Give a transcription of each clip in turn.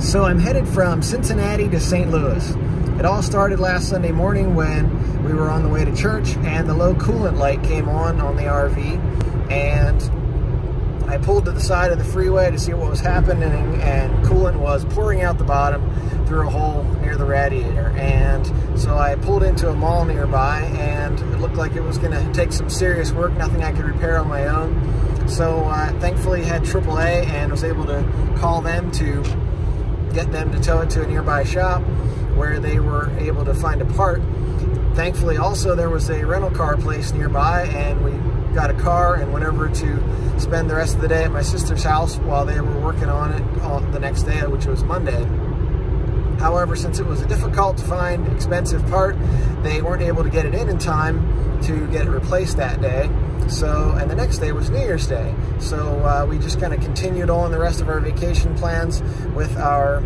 So I'm headed from Cincinnati to St. Louis. It all started last Sunday morning when we were on the way to church and the low coolant light came on on the RV and I pulled to the side of the freeway to see what was happening and coolant was pouring out the bottom through a hole near the radiator and so I pulled into a mall nearby and it looked like it was going to take some serious work, nothing I could repair on my own. So I uh, thankfully had AAA and was able to call them to get them to tow it to a nearby shop where they were able to find a part. Thankfully, also, there was a rental car place nearby, and we got a car and went over to spend the rest of the day at my sister's house while they were working on it the next day, which was Monday. However, since it was a difficult to find expensive part, they weren't able to get it in in time to get it replaced that day. So, and the next day was New Year's Day. So uh, we just kind of continued on the rest of our vacation plans with our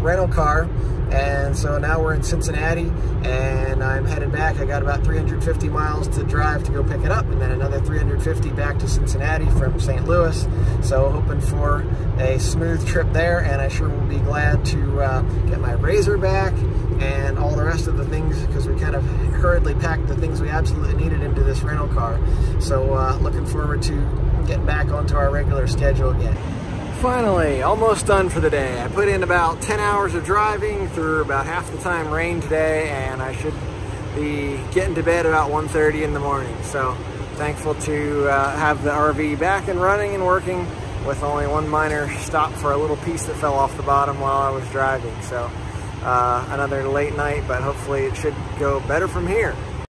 rental car. And so now we're in Cincinnati and I'm headed back. I got about 350 miles to drive to go pick it up and then another 350 back to Cincinnati from St. Louis. So hoping for a smooth trip there and I sure will be glad to uh, get my razor back and all the rest of the things because we kind of hurriedly packed the things we absolutely needed into this rental car. So uh, looking forward to getting back onto our regular schedule again. Finally, almost done for the day. I put in about 10 hours of driving through about half the time rain today and I should be getting to bed about 1.30 in the morning. So thankful to uh, have the RV back and running and working with only one minor stop for a little piece that fell off the bottom while I was driving. So uh, another late night, but hopefully it should go better from here.